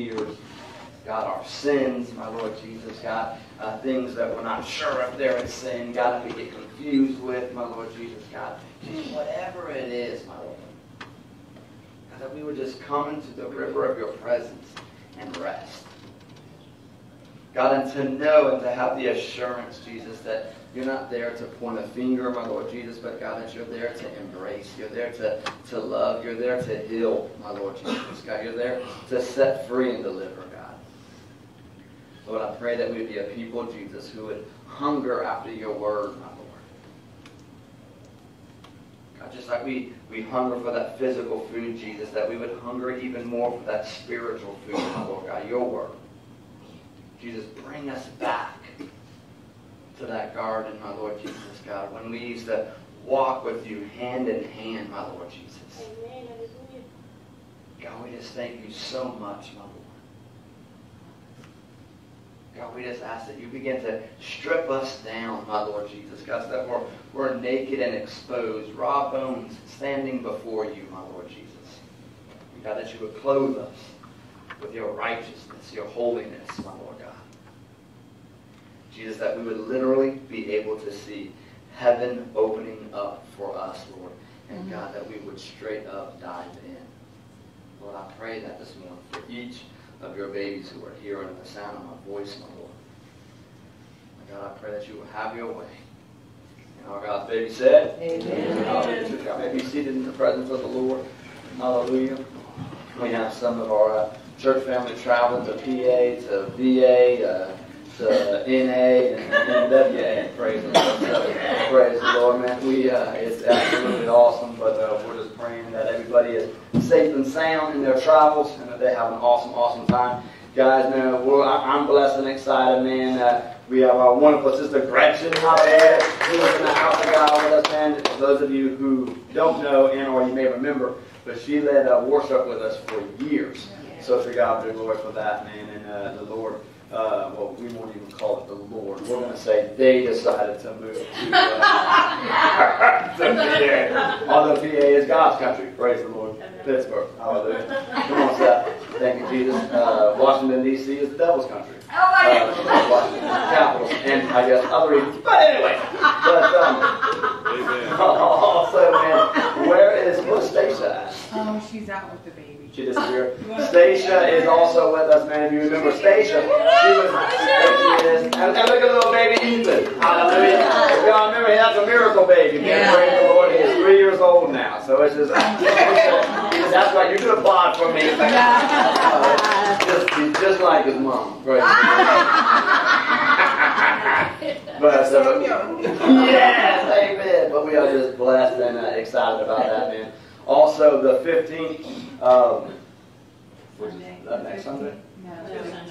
fears, God, our sins, my Lord Jesus, God, uh, things that we're not sure if they're sin, God, that we get confused with, my Lord Jesus, God, just whatever it is, my Lord, God, that we would just come into the river of your presence and rest. God, and to know and to have the assurance, Jesus, that you're not there to point a finger, my Lord Jesus, but God, that you're there to embrace. You're there to, to love. You're there to heal, my Lord Jesus. God, you're there to set free and deliver, God. Lord, I pray that we would be a people, Jesus, who would hunger after your word, my Lord. God, just like we, we hunger for that physical food, Jesus, that we would hunger even more for that spiritual food, my Lord God, your word. Jesus, bring us back to that garden, my Lord Jesus, God, when we used to walk with you hand in hand, my Lord Jesus. Amen. God, we just thank you so much, my Lord. God, we just ask that you begin to strip us down, my Lord Jesus. God, so that we're, we're naked and exposed, raw bones standing before you, my Lord Jesus. God, that you would clothe us with your righteousness, your holiness, my Lord. Jesus, that we would literally be able to see heaven opening up for us, Lord. And Mhm. God, that we would straight up dive in. Lord, I pray that this morning for each of your babies who are here under the sound of my voice, my Lord. My God, I pray that you will have your way. And our God's baby said, Amen. Hallelujah. God may be seated in the presence of the Lord. Hallelujah. We have some of our uh, church family traveling to PA, to VA, uh, to NA, and NWA. Praise the Lord. So, praise the Lord, man. We, uh, it's absolutely awesome, but uh, we're just praying that everybody is safe and sound in their travels and that they have an awesome, awesome time. Guys, man, we're, I'm blessed and excited, man. Uh, we have our wonderful sister Gretchen out there who is in the house of God with us, man. For those of you who don't know and or you may remember, but she led uh, worship with us for years. So to God be the glory for that, man. And uh, the Lord, uh, well, we won't even call it the Lord. We're going to say they decided to move to, uh, to PA. Although PA is God's country. Praise the Lord. Pittsburgh. Hallelujah. Come on, Seth. Thank you, Jesus. Uh, Washington, D.C. is the devil's country. Oh Uh, Washington Capitals, and I guess other reasons. But anyway, but um, also, man, where is where's Stacia at? Oh, she's out with the baby. She disappeared. Stacia is also with us, man. If you remember Stacia, she was there she is. And, and look at little baby Ethan. Hallelujah. Y'all remember, that's a miracle baby. Man, Yeah. praise the Lord. He's three years old now. So it's just, that's why you do applaud for me. Uh, just, just like his mom. Praise. But, uh, yes, amen. But we are just blessed and uh, excited about that, man. Also, the 15th, um, which is that next Sunday? No.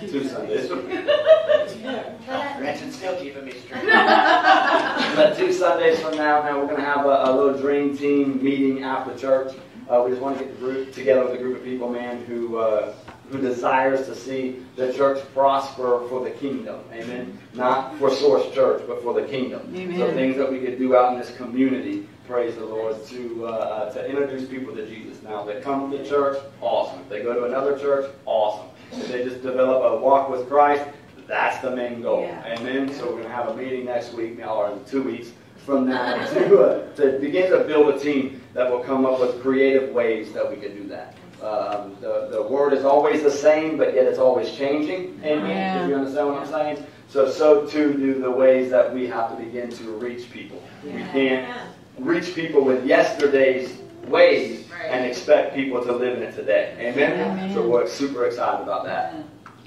Two Sundays. Gretchen's still keeping me straight. but two Sundays from now, man, we're going to have a, a little dream team meeting after church. Uh, we just want to get the group together with a group of people, man, who uh, who desires to see the church prosper for the kingdom. Amen. Not for Source Church, but for the kingdom. Amen. So things that we could do out in this community, praise the Lord, to uh, to introduce people to Jesus. Now, if they come to the church, awesome. If they go to another church, awesome. If they just develop a walk with Christ, that's the main goal. Yeah. Amen. So we're going to have a meeting next week, or in two weeks from now, to, uh, to begin to build a team that will come up with creative ways that we can do that. Um, the, the word is always the same, but yet it's always changing. Amen. Yeah. If you understand what I'm saying? So, so too do the ways that we have to begin to reach people. We can't reach people with yesterday's ways and expect people to live in it today. Amen? Amen. So we're super excited about that.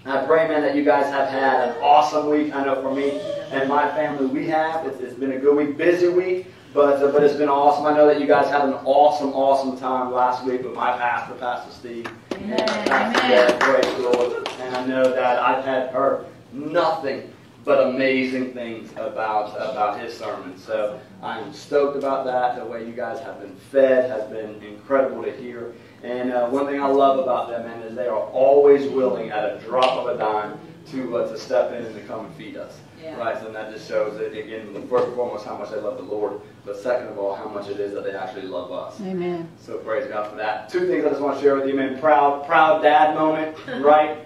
I pray, man, that you guys have had an awesome week. I know for me and my family, we have. It's, it's been a good week, busy week, but uh, but it's been awesome. I know that you guys had an awesome, awesome time last week with my pastor, Pastor Steve. Amen. And Pastor praise the Lord. And I know that I've had her nothing but amazing things about about his sermon. So I am stoked about that. The way you guys have been fed has been incredible to hear. And uh, one thing I love about them, man, is they are always willing at a drop of a dime to uh, to step in and to come and feed us. Yeah. Right, and that just shows that again, first and foremost, how much they love the Lord, but second of all, how much it is that they actually love us. Amen. So praise God for that. Two things I just want to share with you, man. Proud, proud dad moment, right?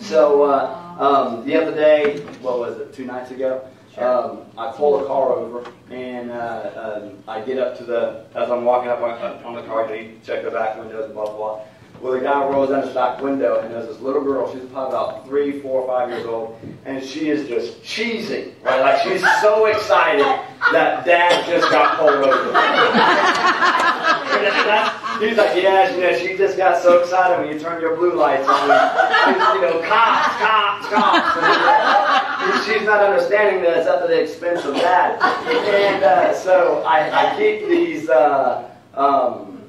So uh, um, the other day, what was it, two nights ago? Um, I pull a car over and uh, um, I get up to the, as I'm walking up on, on the car, you check the back windows, blah, blah, blah. Well, the guy rolls down his back window and there's this little girl, she's probably about three, four, five years old, and she is just cheesing, right? Like she's so excited that dad just got pulled over. He's like, yeah, you know, she just got so excited when you turned your blue lights on. You know, cops, cops, cops. And she's not understanding that it's at the expense of dad. And uh, so I, I keep these uh, um,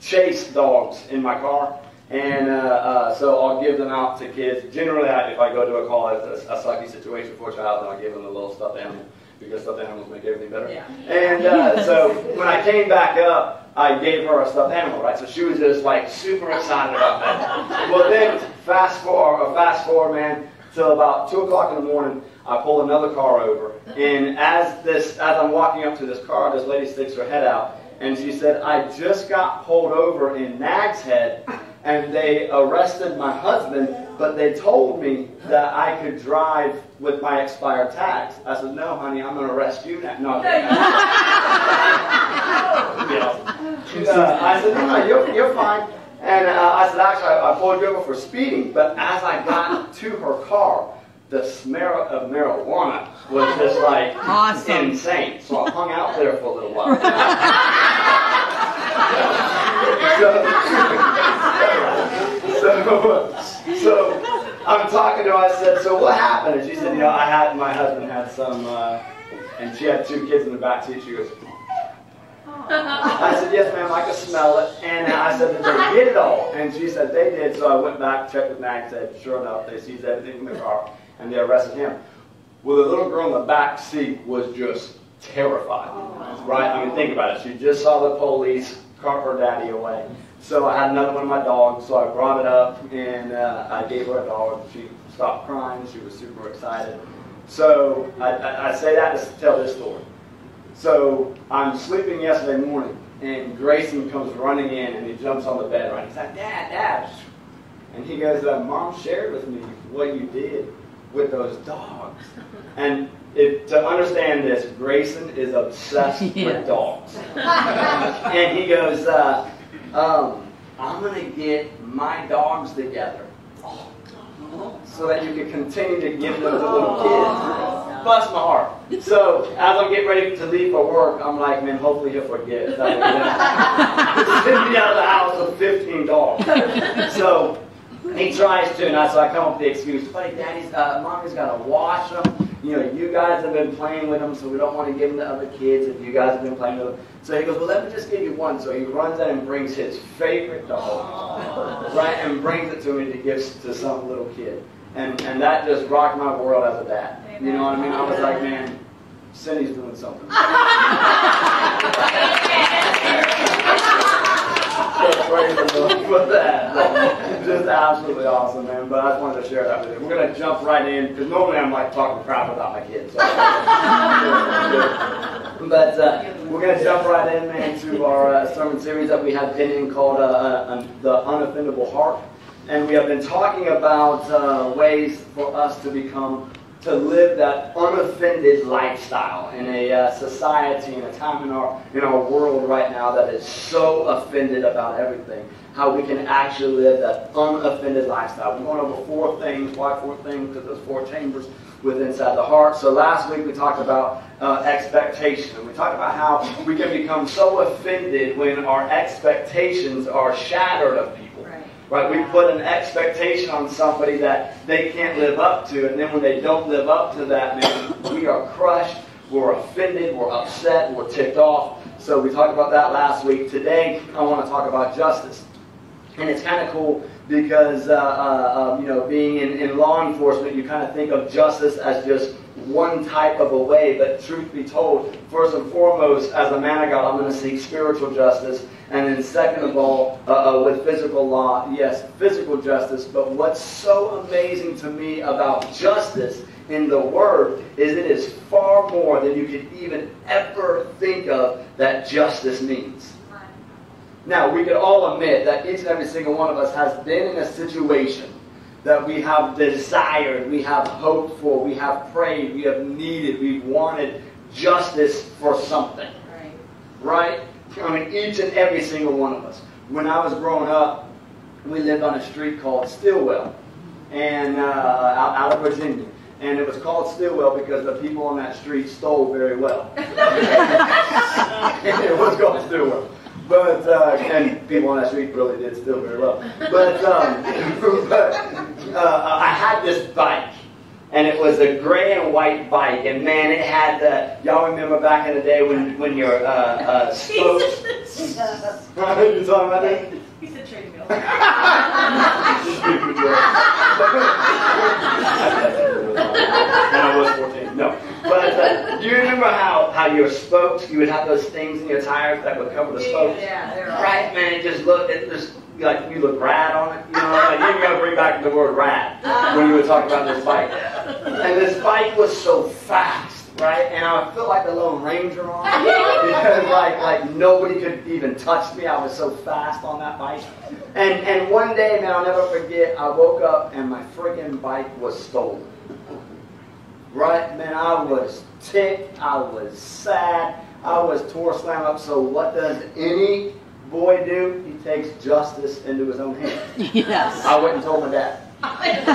chase dogs in my car. And uh, uh, so I'll give them out to kids. Generally, I, if I go to a call, it's a, a sucky situation for a child, then I'll give them a little stuffed animal because stuffed animals make everything better. Yeah. And uh, so when I came back up, I gave her a stuffed animal, right? So she was just like super excited about that. Well, then fast forward, or fast forward, man, till about two o'clock in the morning. I pull another car over, and as this, as I'm walking up to this car, this lady sticks her head out, and she said, "I just got pulled over in Nags Head, and they arrested my husband, but they told me that I could drive with my expired tags." I said, "No, honey, I'm going to arrest you now." No. Uh, I said, no, no, you're, you're fine. And uh, I said, actually, I, I pulled you over for speeding. But as I got to her car, the smell of marijuana was just like Awesome. insane. So I hung out there for a little while. so, so, so I'm talking to her. I said, so what happened? And she said, you know, I had my husband had some, uh, and she had two kids in the back seat. She goes. I said, yes, ma'am, I can smell it. And I said, did they get it all? And she said, they did. So I went back, checked with Nag, said, sure enough, they seized everything in the car, and they arrested him. Well, the little girl in the back seat was just terrified, right? I mean, think about it. She just saw the police cart her daddy away. So I had another one of my dogs, so I brought it up, and uh, I gave her a dog. She stopped crying. She was super excited. So I, I, I say that to tell this story. So I'm sleeping yesterday morning, and Grayson comes running in, and he jumps on the bed, right? He's like, Dad, Dad. And he goes, uh, Mom shared with me what you did with those dogs. And if, to understand this, Grayson is obsessed Yeah. with dogs. and he goes, uh, um, I'm going to get my dogs together so that you can continue to give them to little kids. Bless my heart. So as I'm getting ready to leave for work, I'm like, man, hopefully he'll forget. Send me out of the house with 15 dogs. So he tries to, and I, so I come up with the excuse, buddy, daddy's, uh, mommy's got to wash them. You know, you guys have been playing with them, so we don't want to give them to other kids if you guys have been playing with them. So he goes, well, let me just give you one. So he runs out and brings his favorite dog, right, and brings it to me to give to some little kid. And, and that just rocked my world as a dad. You know what I mean? I was like, man, Cindy's doing something. Praise the Lord for that. Just absolutely awesome, man. But I just wanted to share that with you. We're going to jump right in because normally I'm like talking crap about my kids. So. but uh, we're going to jump right in, man, to our uh, sermon series that we have been in called uh, uh, The Unoffendable Heart. And we have been talking about uh, ways for us to become to live that unoffended lifestyle in a uh, society in a time in our in our world right now that is so offended about everything. How we can actually live that unoffended lifestyle. We're going over four things. Why four things? Because there's four chambers within inside the heart. So last week we talked about uh, expectation, we talked about how we can become so offended when our expectations are shattered of people. Right, we put an expectation on somebody that they can't live up to, and then when they don't live up to that, man, we are crushed, we're offended, we're upset, we're ticked off. So we talked about that last week. Today, I want to talk about justice. And it's kind of cool because, uh, uh, um, you know, being in, in law enforcement, you kind of think of justice as just one type of a way. But truth be told, first and foremost, as a man of God, I'm going to seek spiritual justice. And then second of all, uh, uh, with physical law, yes, physical justice. But what's so amazing to me about justice in the Word is it is far more than you could even ever think of that justice means. Now, we could all admit that each and every single one of us has been in a situation that we have desired, we have hoped for, we have prayed, we have needed, we've wanted justice for something. Right. Right? I mean, each and every single one of us. When I was growing up, we lived on a street called Stillwell, and uh, out, out of Virginia. And it was called Stillwell because the people on that street stole very well. it was called Stillwell. But, uh, and people on that street really did steal very well. But, um, but uh, I had this bike and it was a gray and white bike, and man, it had the. Y'all remember back in the day when when your uh, uh, spokes. you talking about that? He said trade wheel. and I was 14. No. But uh, do you remember how, how your spokes, you would have those things in your tires that would cover the spokes? Yeah, they're all Right, man, it just looked, it just, like you look rad on it. You know, like you gotta bring back the word rad when you were talking about this bike. And this bike was so fast, right? And I felt like the Lone Ranger on it. Because like, like nobody could even touch me. I was so fast on that bike. And, and one day, man, I'll never forget, I woke up and my friggin' bike was stolen. Right, man, I was ticked, I was sad, I was tore slam up. So what does any boy do? He takes justice into his own hands. Yes. I went and told my dad. and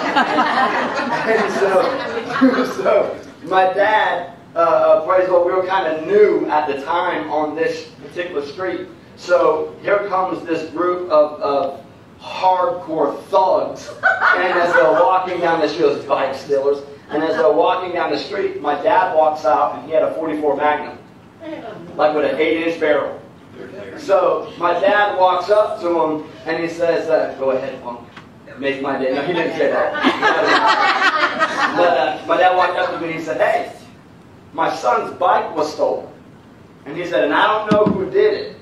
so, so my dad, uh, uh, praise the Lord, we were kind of new at the time on this particular street. So here comes this group of, of hardcore thugs, and as they're walking down the street, those bike stealers, and as they're walking down the street, my dad walks out and he had a 44 Magnum, like with an 8-inch barrel. So my dad walks up to him and he says, uh, "Go ahead, punk, make my day." No, he didn't say that. but uh, my dad walked up to me and he said, "Hey, my son's bike was stolen," and he said, "And I don't know who did it,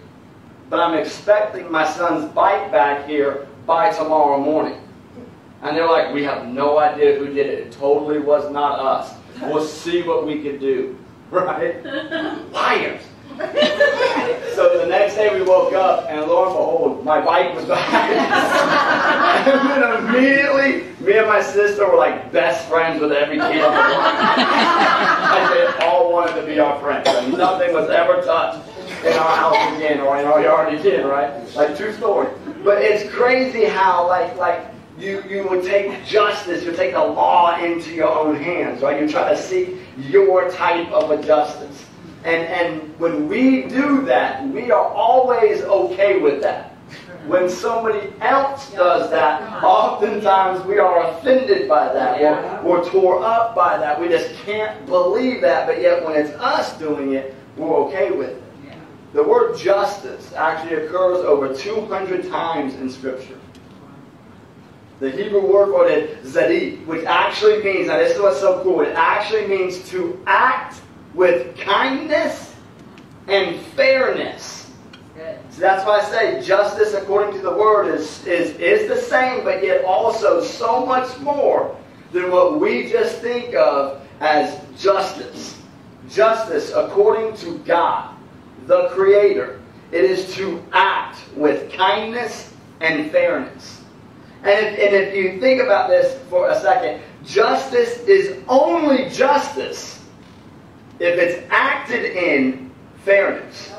but I'm expecting my son's bike back here by tomorrow morning." And they're like, "We have no idea who did it. It totally was not us. We'll see what we can do." Right? Liars. So the next day we woke up, and lo and behold, my bike was back. and then immediately, me and my sister were like best friends with every kid on the block. like they all wanted to be our friends, and nothing was ever touched in our house again or in our yard again, right? Like true story. But it's crazy how like like you, you would take justice, you take the law into your own hands, right? You try to seek your type of a justice. And, and when we do that, we are always okay with that. When somebody else does that, uh-huh. oftentimes we are offended by that. We're, we're tore up by that. We just can't believe that. But yet when it's us doing it, we're okay with it. The word justice actually occurs over 200 times in Scripture. The Hebrew word for it is zadid, which actually means, now this is what's so cool, it actually means to act with kindness and fairness. So that's why I say justice according to the word is, is, is the same, but yet also so much more than what we just think of as justice. Justice according to God, the Creator. It is to act with kindness and fairness. And if, and if you think about this for a second, justice is only justice if it's acted in fairness.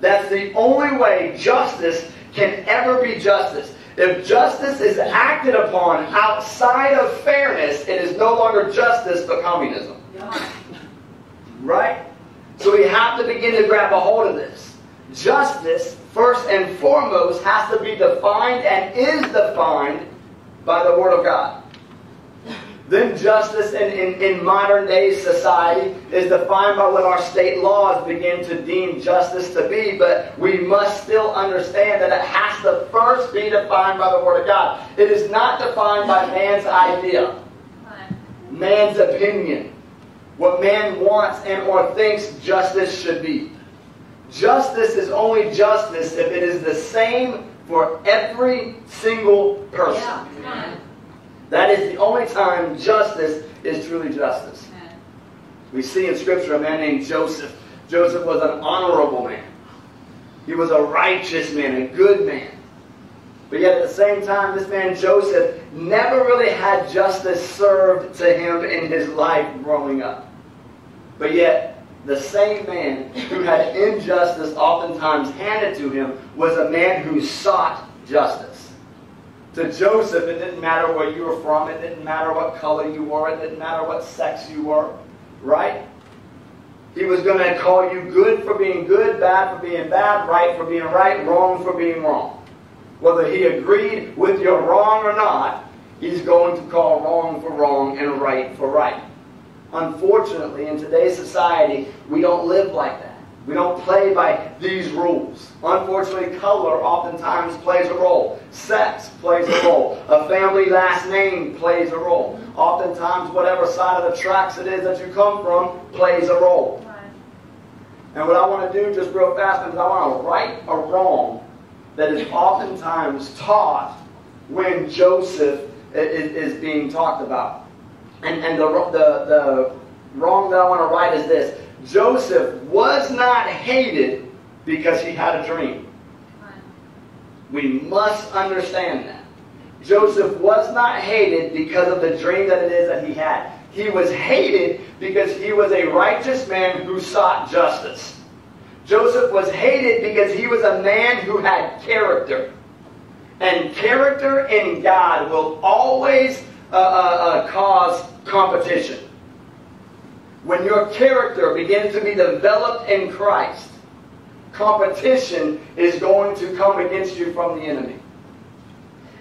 That's the only way justice can ever be justice. If justice is acted upon outside of fairness, it is no longer justice but communism. Right? So we have to begin to grab a hold of this. Justice, first and foremost, has to be defined and is defined by the Word of God. Then justice in, in, in modern day society is defined by what our state laws begin to deem justice to be, but we must still understand that it has to first be defined by the Word of God. It is not defined by man's idea, man's opinion, what man wants and or thinks justice should be. Justice is only justice if it is the same for every single person. Yeah. That is the only time justice is truly justice. We see in Scripture a man named Joseph. Joseph was an honorable man. He was a righteous man, a good man. But yet at the same time, this man Joseph never really had justice served to him in his life growing up. But yet, the same man who had injustice oftentimes handed to him was a man who sought justice. To Joseph, it didn't matter where you were from, it didn't matter what color you were, it didn't matter what sex you were, right? He was going to call you good for being good, bad for being bad, right for being right, wrong for being wrong. Whether he agreed with your wrong or not, he's going to call wrong for wrong and right for right. Unfortunately, in today's society, we don't live like that. We don't play by these rules. Unfortunately, color oftentimes plays a role. Sex plays a role. A family last name plays a role. Oftentimes, whatever side of the tracks it is that you come from plays a role. And what I want to do just real fast is I want to right a wrong that is oftentimes taught when Joseph is, being talked about. And, and the, the, the wrong that I want to write is this Joseph was not hated because he had a dream. We must understand that. Joseph was not hated because of the dream that it is that he had. He was hated because he was a righteous man who sought justice. Joseph was hated because he was a man who had character. And character in God will always uh, uh, uh, cause competition. When your character begins to be developed in Christ, competition is going to come against you from the enemy.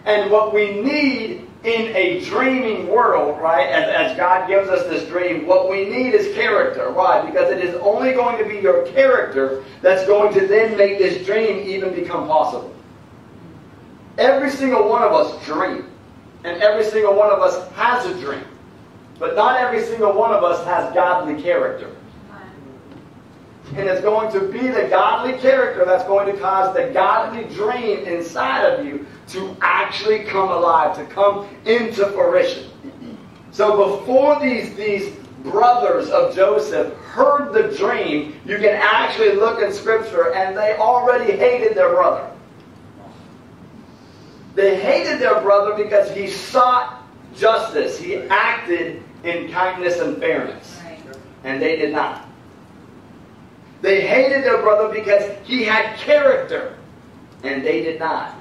And what we need in a dreaming world, right, as, as God gives us this dream, what we need is character. Why? Because it is only going to be your character that's going to then make this dream even become possible. Every single one of us dream. And every single one of us has a dream. But not every single one of us has godly character. And it's going to be the godly character that's going to cause the godly dream inside of you to actually come alive, to come into fruition. So before these, these brothers of Joseph heard the dream, you can actually look in Scripture and they already hated their brother. They hated their brother because he sought justice. He acted in kindness and fairness. And they did not. They hated their brother because he had character. And they did not.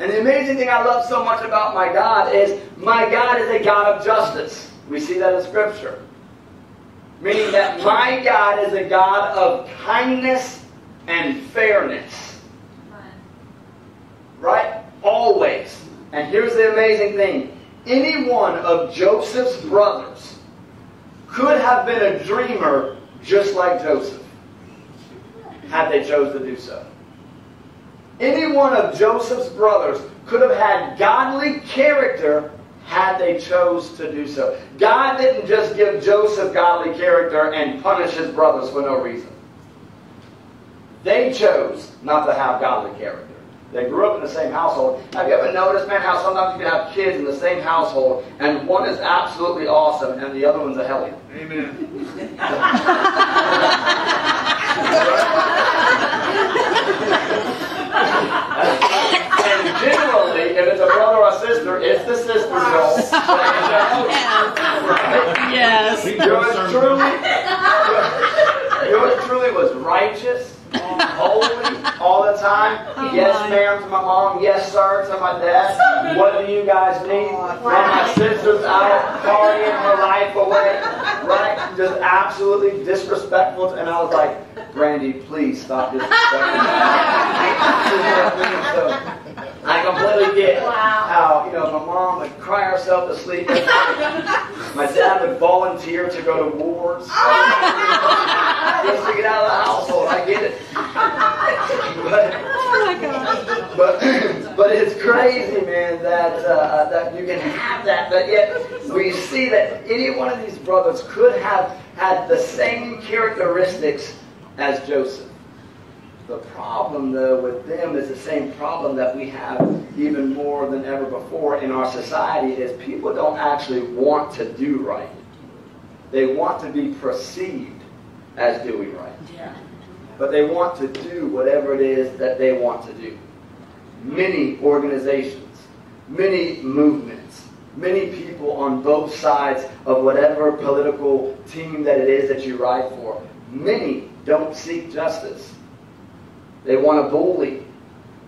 And the amazing thing I love so much about my God is my God is a God of justice. We see that in Scripture. Meaning that my God is a God of kindness and fairness. Right? Always. And here's the amazing thing. Any one of Joseph's brothers could have been a dreamer just like Joseph had they chose to do so. Any one of Joseph's brothers could have had godly character had they chose to do so. God didn't just give Joseph godly character and punish his brothers for no reason. They chose not to have godly character. They grew up in the same household. Have you ever noticed, man, how sometimes you can have kids in the same household and one is absolutely awesome and the other one's a hellion? Amen. and generally, if it's a brother or sister, it's the sister's role. Yes. Yours truly, yours truly was righteous, holy, time. Yes, ma'am, to my mom. Yes, sir, to my dad. What do you guys need? And my sister's out partying her life away, right? Just absolutely disrespectful. And I was like, Brandy, please stop disrespecting me. I completely get how, you know, my mom would cry herself to sleep. My dad would volunteer to go to wars. Just to get out of the household. I get it. But, but, but it's crazy, man, that, uh, that you can have that. But yet, we see that any one of these brothers could have had the same characteristics as Joseph. The problem, though, with them is the same problem that we have even more than ever before in our society is people don't actually want to do right. They want to be perceived as doing right. Yeah. But they want to do whatever it is that they want to do. many organizations, many movements, many people on both sides of whatever political team that it is that you ride for. Many don't seek justice. They want to bully.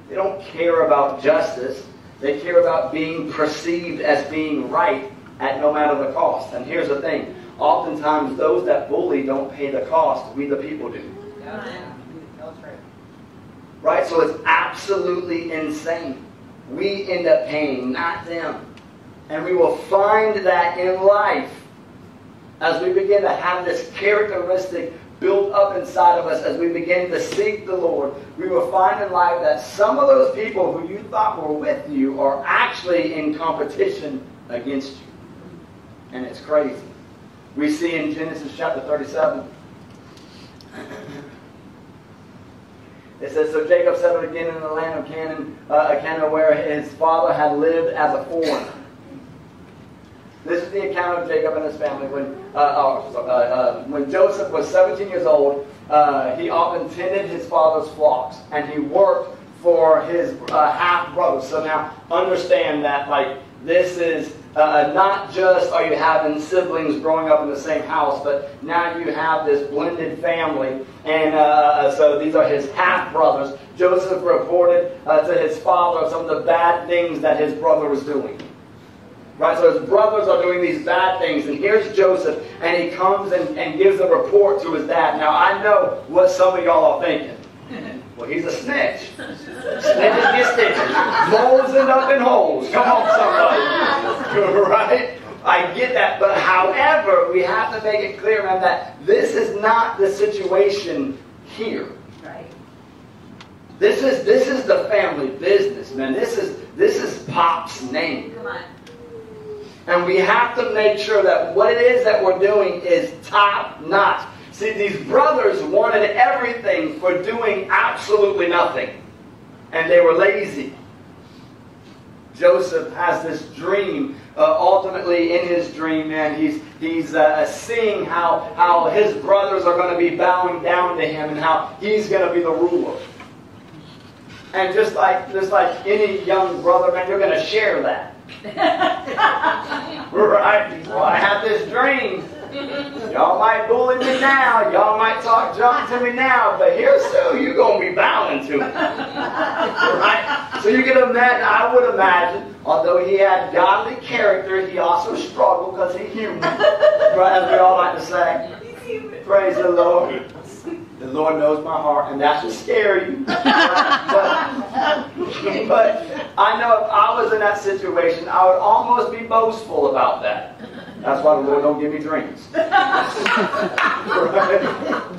They don't care about justice. They care about being perceived as being right at no matter the cost. And here's the thing oftentimes, those that bully don't pay the cost, we the people do. Right? So it's absolutely insane. We end up paying, not them. And we will find that in life as we begin to have this characteristic built up inside of us as we begin to seek the Lord, we will find in life that some of those people who you thought were with you are actually in competition against you. And it's crazy. We see in Genesis chapter 37. It says, So Jacob settled again in the land of Canaan, uh, Canaan where his father had lived as a foreigner. This is the account of Jacob and his family. When, uh, oh, uh, uh, when Joseph was 17 years old, uh, he often tended his father's flocks, and he worked for his uh, half brothers. So now understand that, like, this is uh, not just are you having siblings growing up in the same house, but now you have this blended family. And so these are his half brothers. Joseph reported to his father some of the bad things that his brother was doing. Right? So his brothers are doing these bad things, and here's Joseph, and he comes and, and gives a report to his dad. Now, I know what some of y'all are thinking. Well, he's a snitch. Snitches get stitches. Moles end up in holes. Come on, somebody. right? I get that. But however, we have to make it clear, man, that this is not the situation here. Right. This is this is the family business, man. This is this is Pop's name. Come on. And we have to make sure that what it is that we're doing is top notch. See, these brothers wanted everything for doing absolutely nothing. And they were lazy. Joseph has this dream. Uh, ultimately, in his dream, man, he's he's uh, seeing how how his brothers are going to be bowing down to him, and how he's going to be the ruler. And just like just like any young brother, man, you're going to share that. right? Well, I have this dream. Y'all might bully me now. Y'all might talk junk to me now. But here soon, you're going to be bowing to me. right? So you can imagine, I would imagine, although he had godly character, he also struggled because he's human. right? As we all like to say. Praise the Lord. The Lord knows my heart, and that should scare you. but, but I know if I was in that situation, I would almost be boastful about that. That's why the Lord don't give me dreams. right?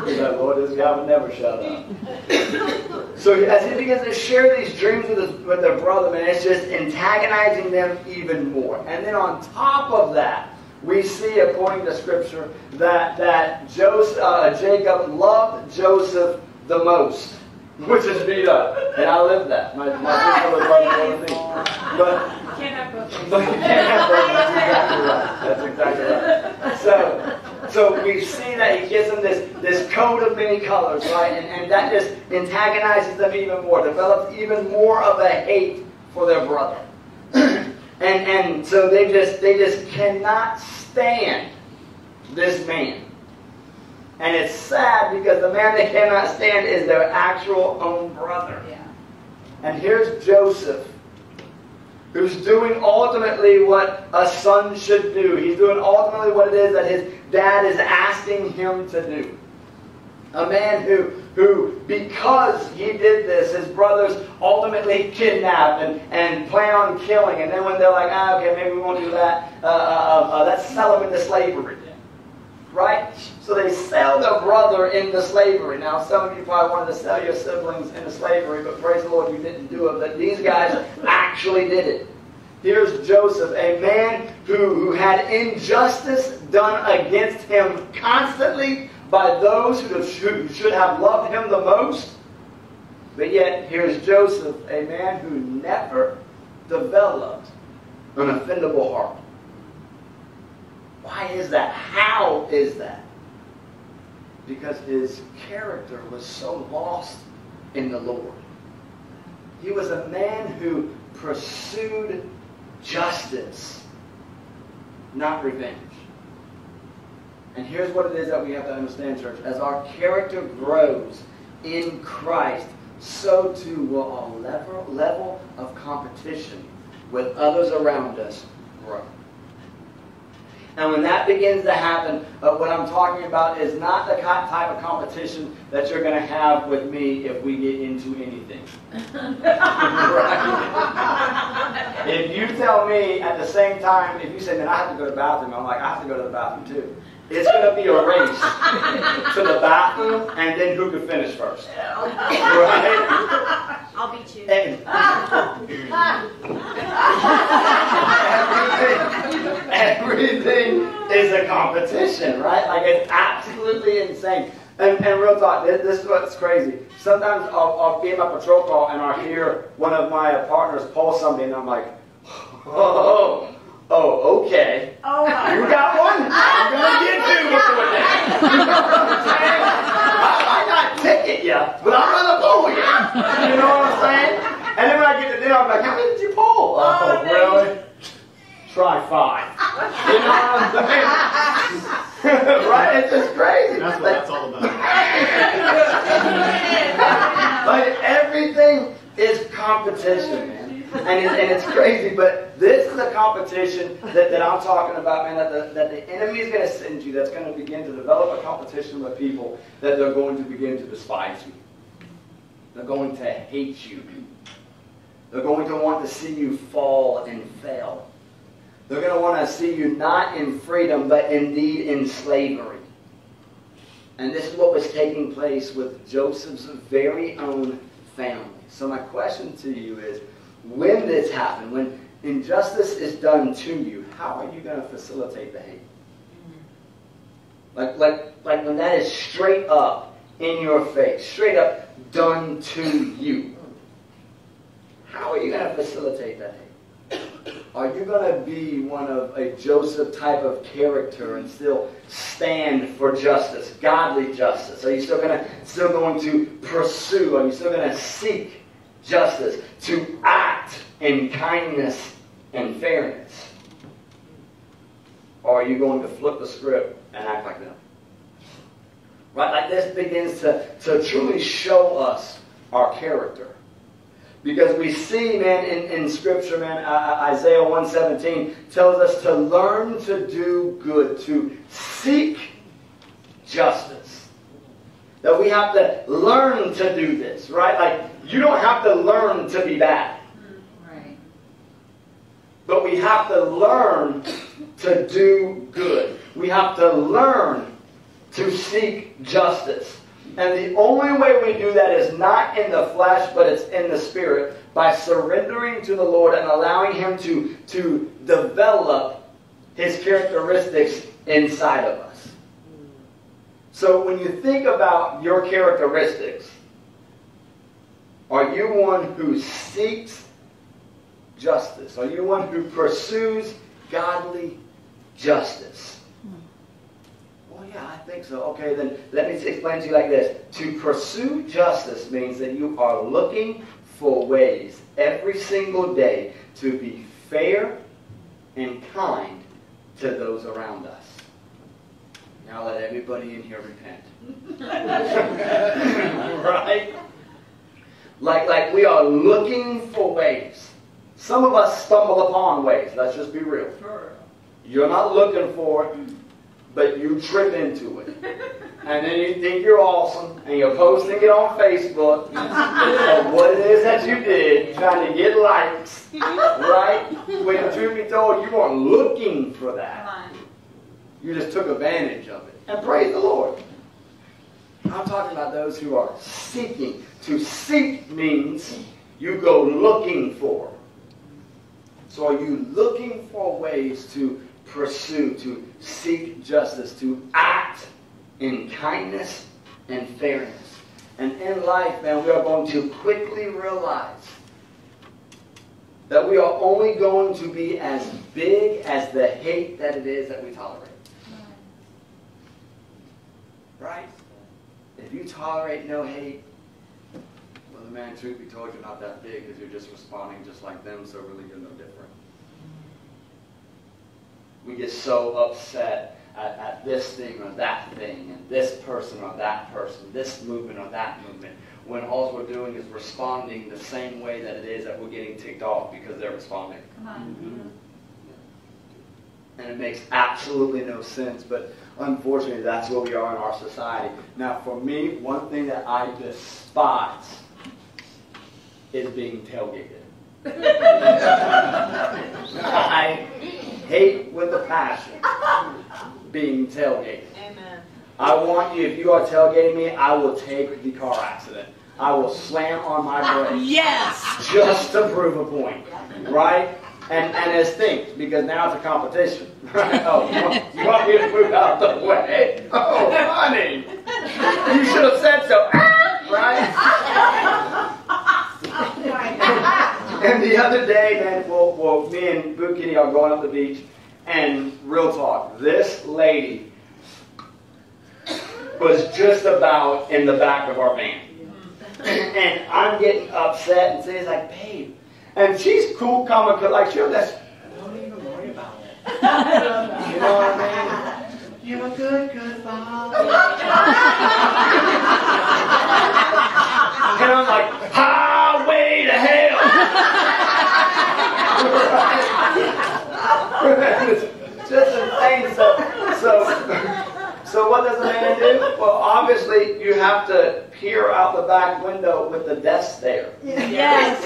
Like, Lord, this guy would never shut up. So as he begins to share these dreams with, his, with their brother, man, it's just antagonizing them even more. And then on top of that, we see, according to Scripture, that, that Joseph, uh, Jacob loved Joseph the most, which is beat up. And I live that. My, my sister was loving me. But, You can't have both. but you can't have both. That's exactly right. That's exactly right. So, so we see that he gives them this, this coat of many colors, right? And, and that just antagonizes them even more, develops even more of a hate for their brother. And, and so they just they just cannot stand this man. And it's sad because the man they cannot stand is their actual own brother. Yeah. And here's Joseph, who's doing ultimately what a son should do. He's doing ultimately what it is that his dad is asking him to do. A man who, who, because he did this, his brothers ultimately kidnapped and, and plan on killing. And then when they're like, ah, okay, maybe we won't do that, uh, uh, uh, let's sell him into slavery. Right? So they sell their brother into slavery. Now, some of you probably wanted to sell your siblings into slavery, but praise the Lord, you didn't do it. But these guys actually did it. Here's Joseph, a man who, who had injustice done against him constantly by those who should, have loved him the most. But yet, here's Joseph, a man who never developed an offendable heart. Why is that? How is that? Because his character was so lost in the Lord. He was a man who pursued justice, not revenge. And here's what it is that we have to understand, church. As our character grows in Christ, so too will our level, level of competition with others around us grow. And when that begins to happen, uh, what I'm talking about is not the type of competition that you're going to have with me if we get into anything. right? If you tell me at the same time, if you say, man, I have to go to the bathroom, I'm like, I have to go to the bathroom too. It's going to be a race to the bathroom and then who can finish first. Right? I'll beat you. And everything, everything is a competition, right? Like it's absolutely insane. And, and real talk, this, is what's crazy. Sometimes I'll, I'll be in my patrol call and I'll hear one of my partners pull something and I'm like, oh, oh, okay. Oh, You got one? I'm gonna get two before that. You know what I'm? I might not ticket you, but I'm gonna pull you. You know what I'm saying? And then when I get to dinner, I'm like, how many did you pull? Oh, really? Try five. You know what I'm saying? right? It's just crazy. That's what Like, that's all about. like everything is competition, man. And, it, and it's crazy, but this is a competition that, that I'm talking about, man, that the, that the enemy is going to send you that's going to begin to develop a competition with people that they're going to begin to despise you. They're going to hate you. They're going to want to see you fall and fail. They're going to want to see you not in freedom, but indeed in slavery. And this is what was taking place with Joseph's very own family. So my question to you is, when this happened, when injustice is done to you, how are you going to facilitate the hate? Like, like, like when that is straight up in your face, straight up done to you. How are you going to facilitate that hate? Are you going to be one of a Joseph type of character and still stand for justice, godly justice? Are you still going to still going to pursue? Are you still going to seek justice, to act in kindness and fairness? Or are you going to flip the script and act like them? Right? Like this begins to, to truly show us our character. Because we see, man, in, in Scripture, man, uh, Isaiah 117 tells us to learn to do good, to seek justice. That we have to learn to do this, right? Like, you don't have to learn to be bad. But we have to learn to do good. We have to learn to seek justice. And the only way we do that is not in the flesh, but it's in the spirit by surrendering to the Lord and allowing Him to, to develop His characteristics inside of us. So when you think about your characteristics, are you one who seeks justice? Are you one who pursues godly justice? Well, yeah, I think so. Okay, then let me explain to you like this. To pursue justice means that you are looking for ways every single day to be fair and kind to those around us. Now let everybody in here repent. right? Like, like we are looking for ways. Some of us stumble upon ways. Let's just be real. You're not looking for it, but you trip into it. And then you think you're awesome, and you're posting it on Facebook of what it is that you did, trying to get likes, right? When truth be told, you weren't looking for that. You just took advantage of it. And praise the Lord. I'm talking about those who are seeking. To seek means you go looking for. So are you looking for ways to pursue, to seek justice, to act in kindness and fairness? And in life, man, we are going to quickly realize that we are only going to be as big as the hate that it is that we tolerate. Right? If you tolerate no hate, Well, the man, truth be told, you're not that big because you're just responding just like them, so really you're no different. We get so upset at, at this thing or that thing, and this person or that person, this movement or that movement, when all we're doing is responding the same way that it is that we're getting ticked off because they're responding. Mm-hmm. Mm-hmm. And it makes absolutely no sense, but unfortunately, that's where we are in our society. Now, for me, one thing that I despise is being tailgated. I hate with a passion being tailgated. Amen. I want you, if you are tailgating me, I will take the car accident. I will slam on my brakes Yes. just to prove a point, right? And and it stinks because now it's a competition. Right? Oh, you want, you want me to move out the way? Oh, honey, you should have said so, right? And the other day, man, well, well, me and Boo Kitty are going up the beach, and real talk, this lady was just about in the back of our van. Mm-hmm. And I'm getting upset, and Cindy's like, babe. And she's cool, calm, and like, sure, that's, don't even worry about it. you know what I mean? You're a good, good father. and I'm like, highway to hell. Just insane. So, so, so what does a man do? Well, obviously, you have to peer out the back window with the desk there. Yes.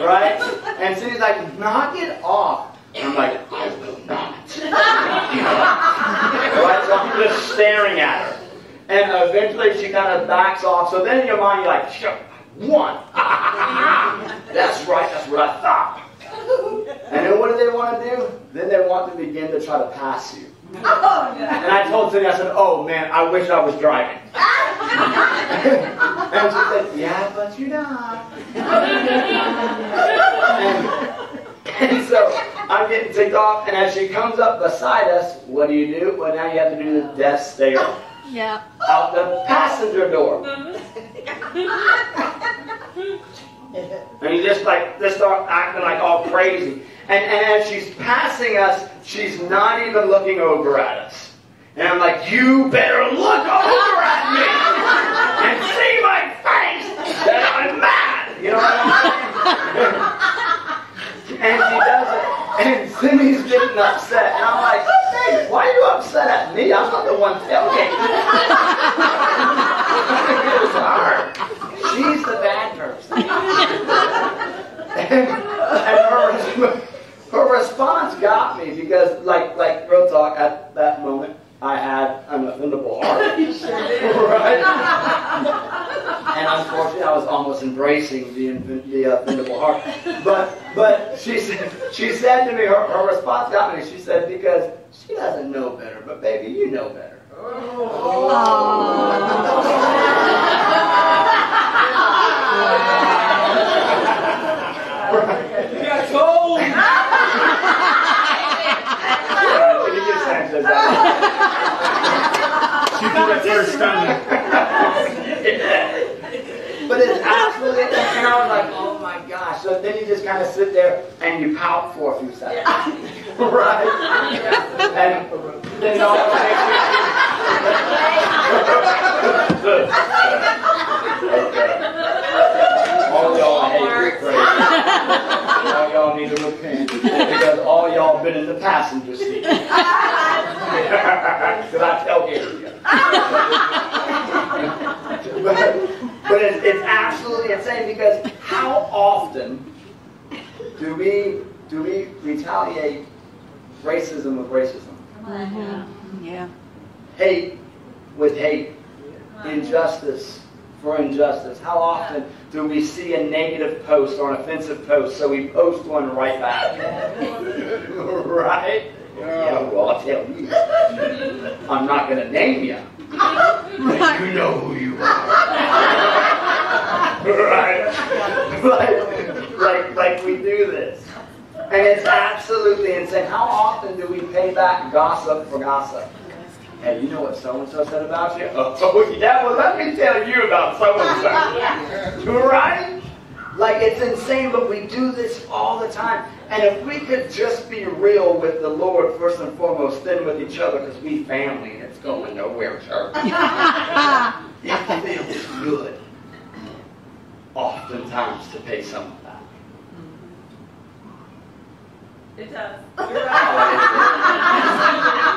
Right? And so he's like, knock it off. And I'm like, I will not. right? So I'm just staring at her. And eventually she kind of backs off. So then in your mind, you're like, one. that's right, that's what I thought. And then what do they want to do? Then they want to begin to try to pass you. And I told Cindy, I said, oh man, I wish I was driving. and she said, yeah, but you're not. and, and so I'm getting ticked off, and as she comes up beside us, what do you do? Well, now you have to do the death stare Yeah. out the passenger door. And you just like just start acting like all crazy. And, and as she's passing us, she's not even looking over at us. And I'm like, you better look over at me and see my face that I'm mad. You know what I'm saying? and she does it. And Cindy's getting upset. And I'm like, why are you upset at me? I'm not the one tailgating. it was her. She's the bad person. and her, her response got me because, like, like real talk, at that moment, I had an offendable heart. right? and unfortunately, I was almost embracing the, the uh, offendable heart. But, but she said, she said to me, her, her response got me. She said, because she doesn't know better, but baby, you know better. Oh. Told. You just answer that? She did it first time. But it's absolutely, and I was like, oh my gosh. So then you just kind of sit there and you pout for a few seconds. right? And then all it All y'all hate crazy. All y'all need to repent because all y'all been in the passenger seat. Because I tailgated you. But but it's, it's absolutely insane because how often do we do we retaliate racism with racism, mm-hmm. Yeah. hate with hate, injustice for injustice? How often do we see a negative post or an offensive post, so we post one right back? right? Yeah, well, I'll tell you. I'm not going to name you. But you know who you are. right? Like, like, like we do this. And it's absolutely insane. How often do we pay back gossip for gossip? Hey, you know what so and so said about you? Oh, yeah, well, let me tell you about so and so. Right? Like, it's insane, but we do this all the time. And if we could just be real with the Lord, first and foremost, then with each other, because we family and it's going nowhere, church. it feels good, oftentimes, to pay someone back. It does.